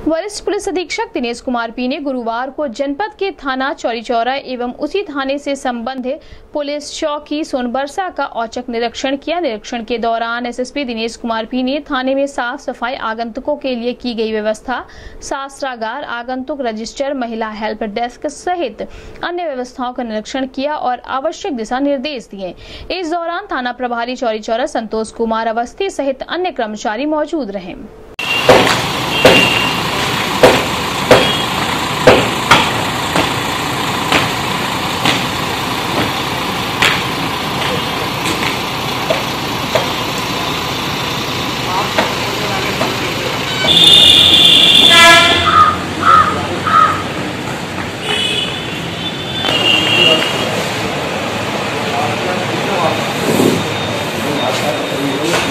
वरिष्ठ पुलिस अधीक्षक दिनेश कुमार पी ने गुरुवार को जनपद के थाना चौरी चौरा एवं उसी थाने से संबंधित पुलिस चौकी सोनबरसा का औचक निरीक्षण किया। निरीक्षण के दौरान एसएसपी दिनेश कुमार पी ने थाने में साफ़ सफ़ाई आगंतुकों के लिए की गई व्यवस्था शास्त्रागार आगंतुक रजिस्टर, महिला हेल्प डेस्क सहित अन्य व्यवस्थाओं का निरीक्षण किया और आवश्यक दिशा निर्देश दिए। इस दौरान थाना प्रभारी चौरी चौरा संतोष कुमार अवस्थी सहित अन्य कर्मचारी मौजूद रहे।